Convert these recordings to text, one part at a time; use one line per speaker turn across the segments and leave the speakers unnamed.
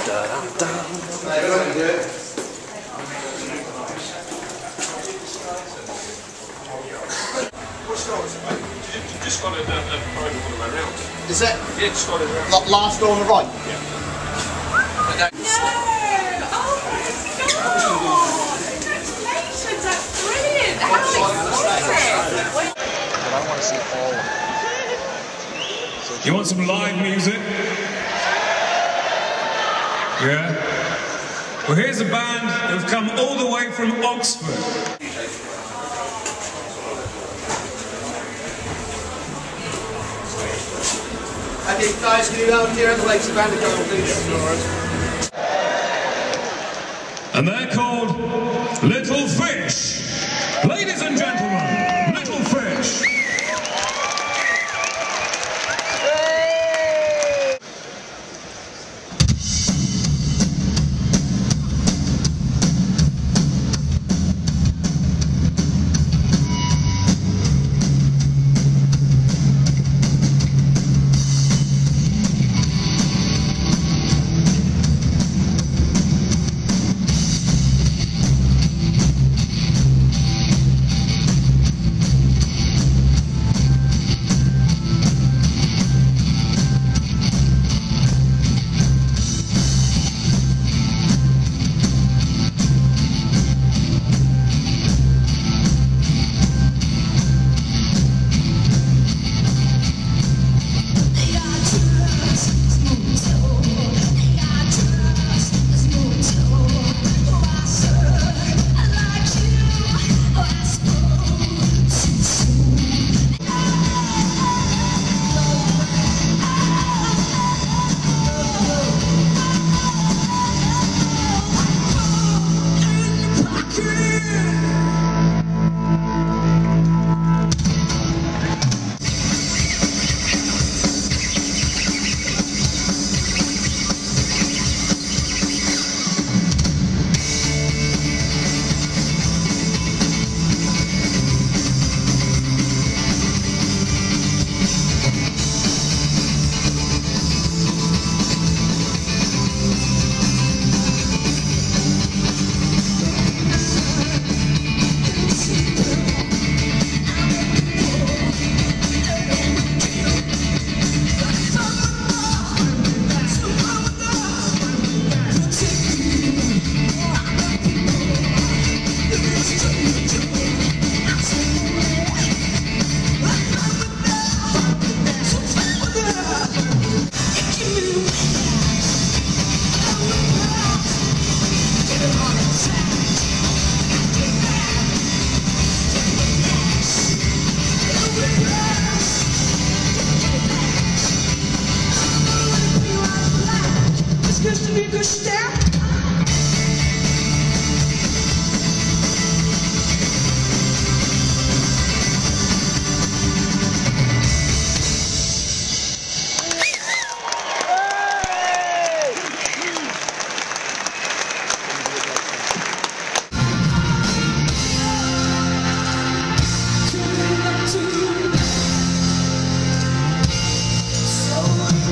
Just got a, a, a private one of my rounds.
Is it
Yeah, just got it around.
last door on the right?
No! Oh my god! Congratulations, that's brilliant! How exciting!
But I want to see all of it.
You want some live music? Yeah? Well, here's a band who've come all the way from Oxford.
Okay, guys, can you clear out the legs of and please?
And they're called Little Fish.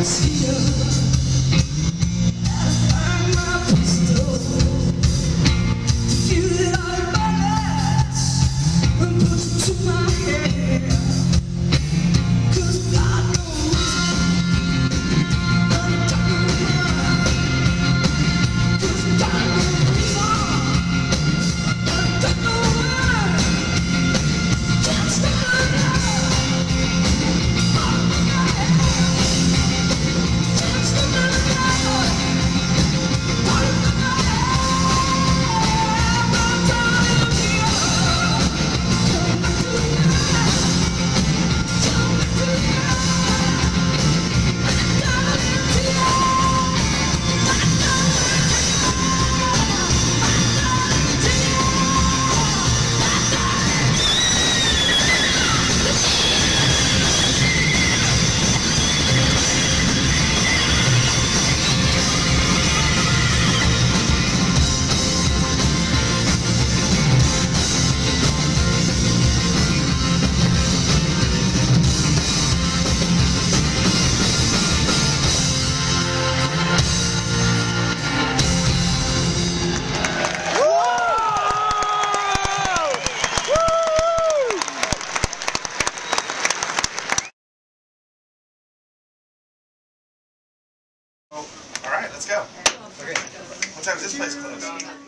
Brasil. 真快成了。